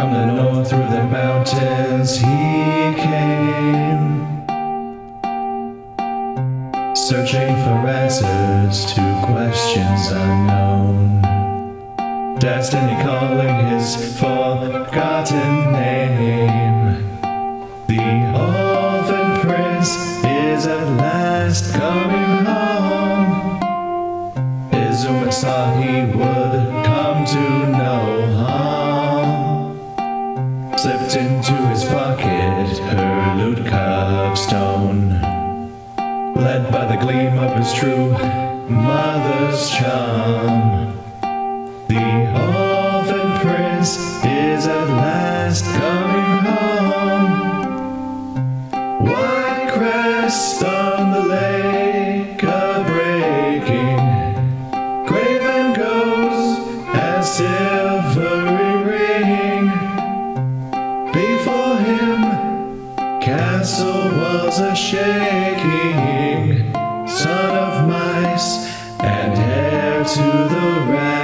From the north through the mountains he came, searching for answers to questions unknown. Destiny calling his forgotten name. The orphan prince is at last coming home. Izuma saw he would Slipped into his pocket her loot cup stone. Led by the gleam of his true mother's charm. castle was a shaking, son of mice and heir to the rat.